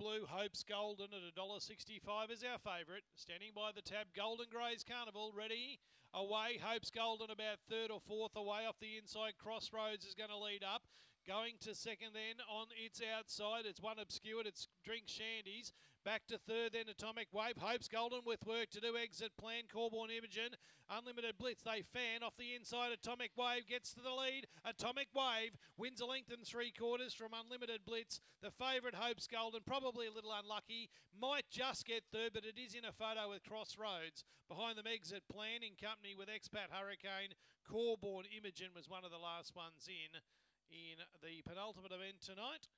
Blue, Hope's Golden at $1.65 is our favourite. Standing by the tab, Golden Greys Carnival, ready, away. Hope's Golden about third or fourth away off the inside. Crossroads is going to lead up. Going to second then on its outside. It's one obscured. It's Drink Shandies. Back to third then Atomic Wave. Hope's Golden with work to do. Exit plan. Corborn Imogen. Unlimited Blitz. They fan off the inside. Atomic Wave gets to the lead. Atomic Wave wins a length and three quarters from Unlimited Blitz. The favourite Hope's Golden. Probably a little unlucky. Might just get third, but it is in a photo with Crossroads. Behind them Exit plan in company with Expat Hurricane. Corborn Imogen was one of the last ones in in the penultimate event tonight.